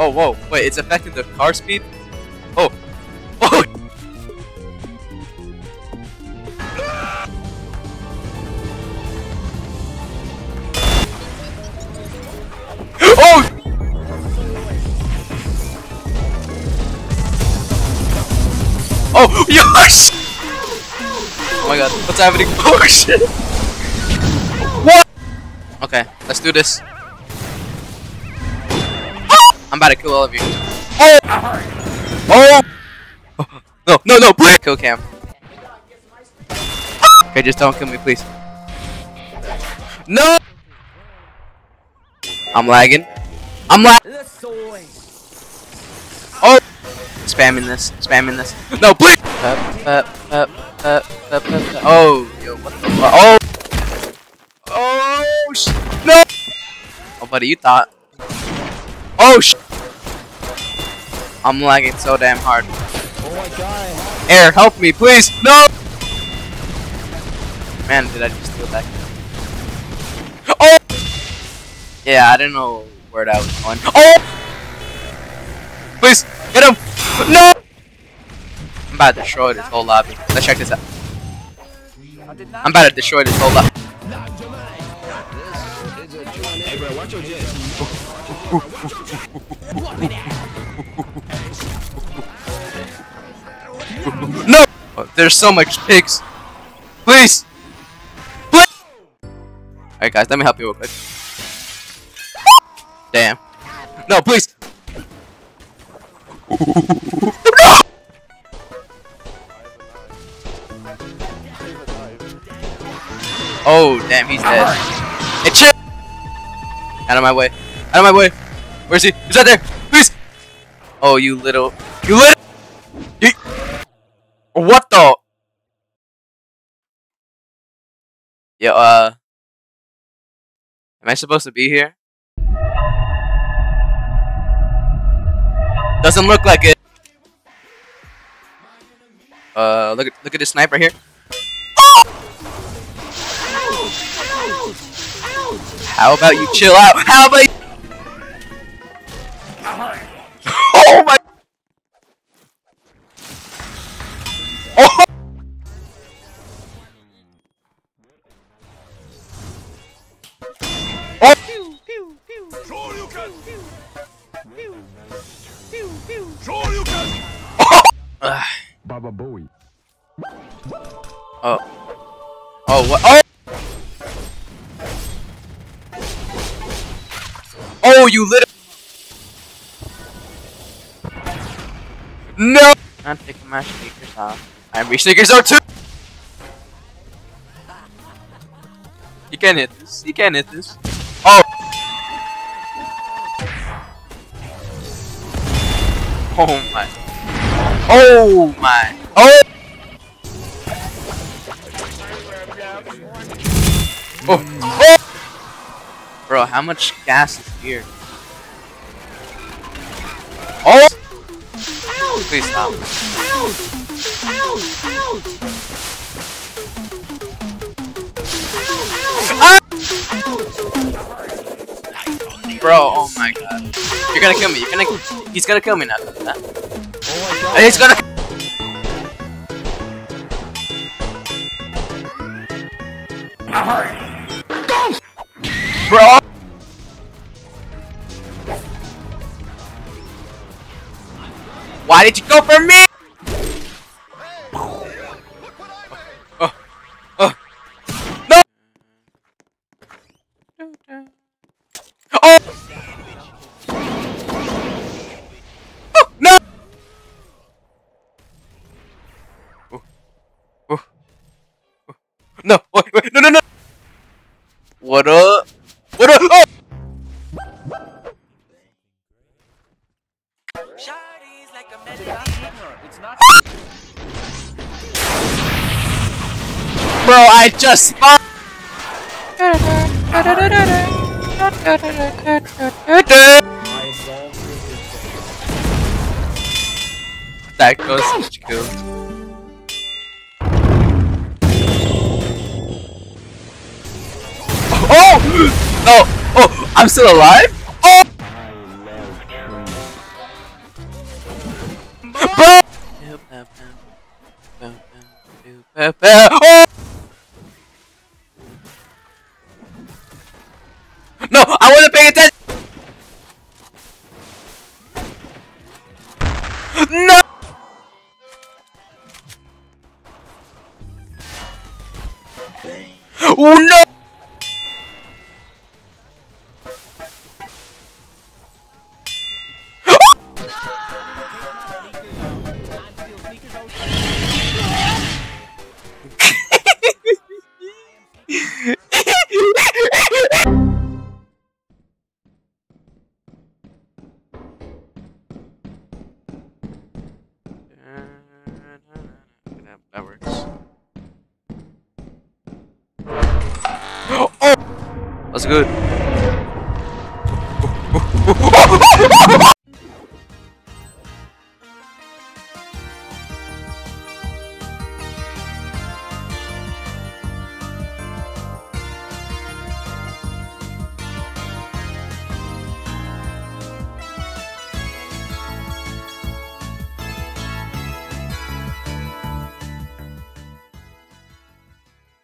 Oh, whoa. Wait, it's affecting the car speed? Oh. Oh! Oh! Oh, yosh! Oh my god, what's happening? Oh shit! What? Okay, let's do this. I'm about to kill all of you. Oh! Oh! oh no, no, no, please! Kill cam. Okay, just don't kill me, please. No! I'm lagging. I'm lag. Oh! Spamming this, spamming this. No, please! Up, up, up, up, up, up, up. Oh, yo, what the fuck? Oh! Oh, sh no! Oh, buddy, you thought. Oh, sh I'm lagging so damn hard. Oh my god. Air, help me, please! No! Man, did I just steal that? Oh! Yeah, I didn't know where that was going. Oh! Please, hit him! No! I'm about to destroy this whole lobby. Let's check this out. I'm about to destroy this whole lobby. Hey bro, watch your jet. No! Oh, there's so much pigs. Please! Please! Alright guys, let me help you real quick. Damn. No, please! Oh, damn, he's dead. Hey, chill! Out of my way. Out of my way. Where's he? He's out there! Please! Oh, you little... You little... You... What the? Yo, uh... Am I supposed to be here? Doesn't look like it. Uh, look at look at this sniper here. How about you chill out? How about you? Oh my! Oh! Oh! Baba Bowie. Oh. Oh, what? Oh! Oh, you little. No! I'm taking my sneakers off. I'm sneakers are too! You can hit this. You can hit this. Oh! Oh my. Oh my. Oh! Oh! Oh! Bro, how much gas is here? Oh! Please stop. Ah! Bro, oh my god. You're gonna kill me. You're gonna. He's gonna kill me now. Oh my god. he's gonna. Bro! Why did you go for me? Oh, oh, no! Oh! Oh, no! No, wait, wait, no, no, no! What up? What up? Oh! Bro, I just spawned. That goes such cool. No! Oh! I'm still alive? Oh! Oh! No! I wasn't paying attention! No! Oh no! That's good.